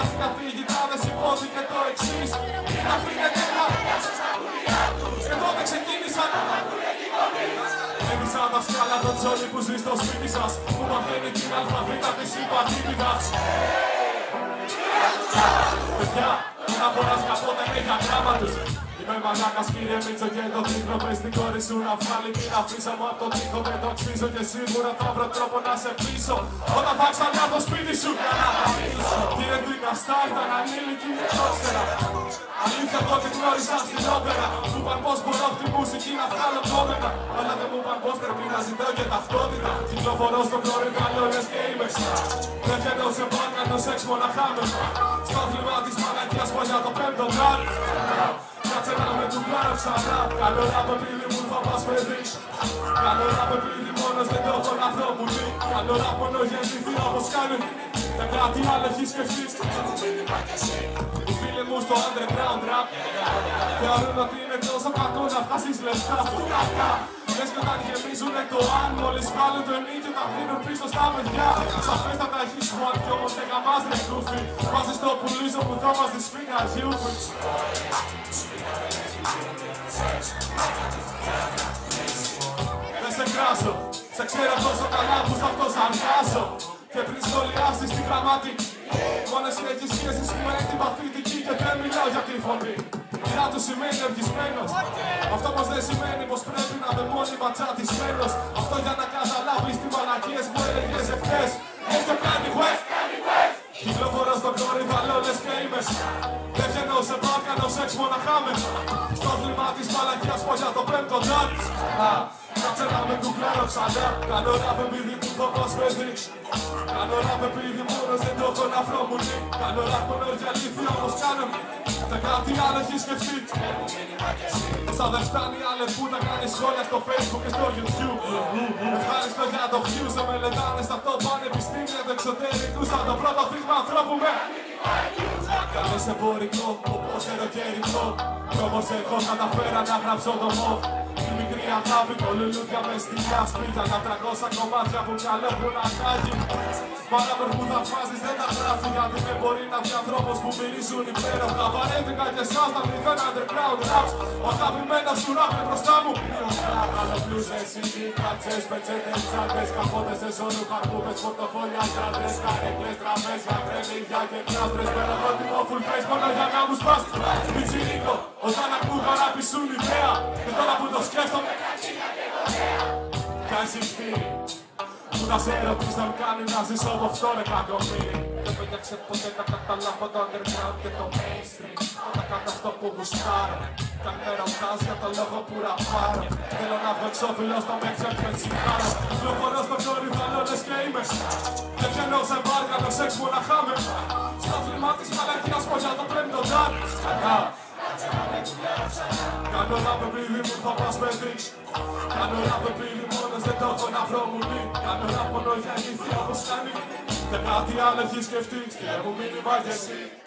Από κάθε καθηγητάδες υπόθηκε το εξής. Να φύγετε να Εδώ δεν ξεκίνησαν. Εμείς σαν τα σκάλα των τζόλι που ζει στο σπίτι σας Που μαθαίνει την αλφαβήτα της υπατήτητας Παιδιά, να μποράς κάποτε είναι για γράμμα τους. Είμαι μαλάκας κύριε Μίτσο και το τίγρο Πες την κόρη σου να βγάλει την αφήσα μου από τον τοίχο. Δεν το ξύζω και σίγουρα θα βρω τρόπο να σε πείσω. Όταν θα ξανά το σπίτι σου για να τα πείσω Κύριε Ντουικαστά ήταν ανήλικη νεκρόστερα Αλήθεια εγώ την γνώρισα στην όπερα. Μου είπαν πως μπορώ αυτή τη μουσική να βγάλω κόμενα Αλλά δεν μου είπαν πως πρέπει να ζητώ και ταυτότητα. Κυκλοφορώ στον κορυφά λες και είμαι Δεν βγαίνω σε μπάνκανο σεξ μοναχά με Στο άθλημα της μαλακίας πως για το πέμπτο γκάρ Κάτσε να με του κλάρω ξανά Καλό ράπ επειδή μου θα πας παιδί Καλό ράπ επειδή μόνος δεν το έχω να δω μου δει Καλό ράπ μόνο γεννηθεί όπως κάνει Δεν κάτι άλλο έχει σκεφτεί. Οι φίλοι μου στο underground rap. Θεωρούν ότι είναι τόσο κακό να βγάζεις λεφτά. Αυτού κακά Λες και όταν γεμίζουνε το αν Μόλις βγάλουν το ενίκιο τα δίνουν πίσω στα παιδιά. Σαφέστατα έχεις one κι όμως δεν γαμάς ρε κούφι Βάζεις το πουλίζω που θα μας σφίγγα γιούφι Δεν σε κράσω, σε ξέρω τόσο καλά που σ' αυτό σαρκάζω Και πριν σχολιάσεις τη γραμμάτη Μόνες συνεχείς σχέσεις που είναι την παθητική Και δεν μιλάω για τη φωνή. Μιλά του σημαίνει ευγισμένος Αυτό πως δεν σημαίνει πως πρέπει να είμαι μόνιμα τσατισμένος Αυτό για να καταλάβεις τι μαλακίες που έλεγες εχθές. Έχεις το κάνει west Κυκλοφορώ στον κορυφαλό λες και είμαι Δεν βγαίνω σε μπάρκανο σεξ μοναχά με Στο κλίμα της μαλακίας πως για το πέμπτο τζάτ Κάτσε να με κουκλάρω ξανά Κάνω ράπ επειδή του το πως παιδί Κάνω ράπ επειδή μόνος δεν το έχω να φρόμουνι Κάνω ράπ μόνο για αλήθεια όμως κάνω Δεν κάτι άλλο έχει σκεφτεί. Όσα δεν φτάνει άλλε που τα κάνεις σχόλια στο facebook και στο youtube. Ευχαριστώ για το view σε μελετάνε στα top πανεπιστήμια του εξωτερικού Σαν το πρώτο θύμα ανθρώπου με. Καλές εμπορικό, όπως ερωτηρικό Κι όμως εγώ καταφέρα να γράψω το μόβ Τη μικρή αγάπη, το λουλούδια μες στυλιά σπίτια Τα 300 κομμάτια που καλό που να κάνει Παράμερ που θα βάζεις δεν τα γράφει Γιατί δεν μπορεί να βγει ανθρώπος που μυρίζουν υπέροχα. Βαρέθηκα και εσάς τα μηδέν underground raps Ο αγαπημένος σου ράπ μπροστά μου. Άλλο blues, εσύ, κάτσες, πετσέτες, τσάντες Καπότες, εσώνου, χαρκούπες, πορτοφόλια, κράτες Καρέκλες, τραπέζια, κρέμμυδια και κλάστρες Πελαγότιμο full face, μόνο για να μου σπάς. Πιτσιρίκο, όταν ακούγα να πισούν ιδέα Και τώρα που το σκέφτομαι Κάνει συμπτήρι που να σε ρωτήσει να μου κάνει να ζήσω από αυτό ρε κακομύρι Δεν πέταξε ποτέ να καταλάβω το underground και το mainstream. Όταν κάνω αυτό που γουστάρω. Καν με ρωτάς για το λόγο που ραπάρω. Θέλω να βγω εξώφυλλο στο μέξερ με τσιγάρο. Λεωφορώ στο κορυφαλό λες και είμαι. Δεν βγαίνω σε μπάρκανο σεξ που να χάμε. Στο φλιμά της μαλακίας θα πας παιδί Κάνω ράπ επειδή μόνος δεν το έχω να βρω μουλή Κάνω ράπ μόνο για νύχια όπως κάνει. Δεν κάτι άλλο έχεις σκεφτεί. Και μου μείνει βάζει εσύ